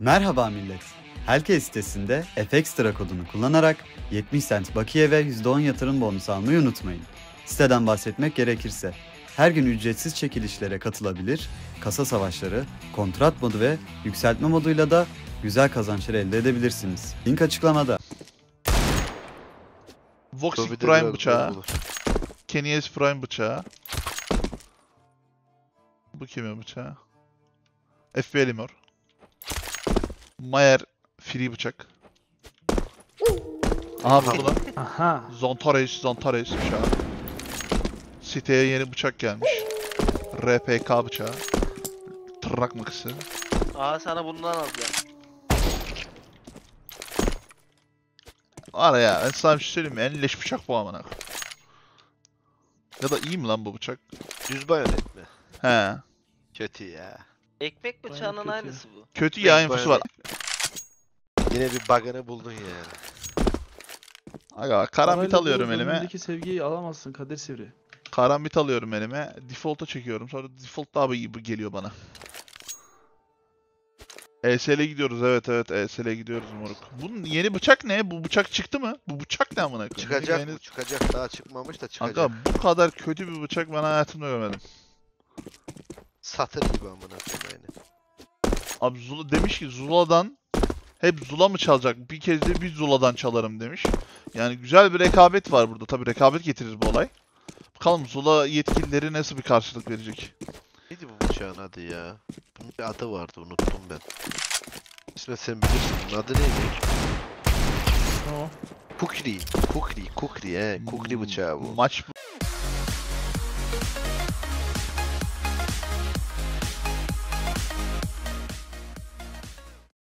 Merhaba millet. Helke sitesinde FXTRA kodunu kullanarak 70 cent bakiye ve %10 yatırım bonusu almayı unutmayın. Siteden bahsetmek gerekirse her gün ücretsiz çekilişlere katılabilir, kasa savaşları, kontrat modu ve yükseltme moduyla da güzel kazançlar elde edebilirsiniz. Link açıklamada. Voxic Prime bıçağı. Kenyes Prime bıçağı. Bu kimin bıçağı? FB Elimor. Mayer Free bıçak. Aha burada lan. Aha. Zontares, Zontares bıçağı. Siteye yeni bıçak gelmiş. RPK bıçağı. Tırnak makası. Aa sana bundan alacağım. Var ya ben sana bir şey söyleyeyim mi? En leş bıçak bu amına. Ya da iyi mi lan bu bıçak? Düz bayonet mi? He. Kötü ya. Ekmek bıçağının aynısı bu. Kötü ya infosu var. Yine bir bug'ını buldun yani. Aga karambit Parayla alıyorum dolu elime. gönlündeki sevgiyi alamazsın Kadir Sivri. Karambit alıyorum elime. Default'a çekiyorum. Sonra default daha iyi geliyor bana. ESL'e gidiyoruz evet evet ESL'e gidiyoruz moruk. Bunun yeni bıçak ne? Bu bıçak çıktı mı? Bu bıçak ne amına koyayım? Çıkacak Yeni-? Çıkacak. Daha çıkmamış da çıkacak. Aga bu kadar kötü bir bıçak ben hayatımda görmedim. Satır gibi amına koyayım yani. Abi Zula demiş ki Zula'dan hep Zula mı çalacak? Bir kez de bir Zula'dan çalarım demiş. Yani güzel bir rekabet var burada. Tabii rekabet getirir bu olay. Bakalım Zula yetkilileri nasıl bir karşılık verecek? Neydi bu bıçağın adı ya? Bunun bir adı vardı unuttum ben. İsmet sen bilirsin. Bunun adı neydi? Tamam. Kukri. Kukri. Kukri he. Kukri bıçağı bu. Maç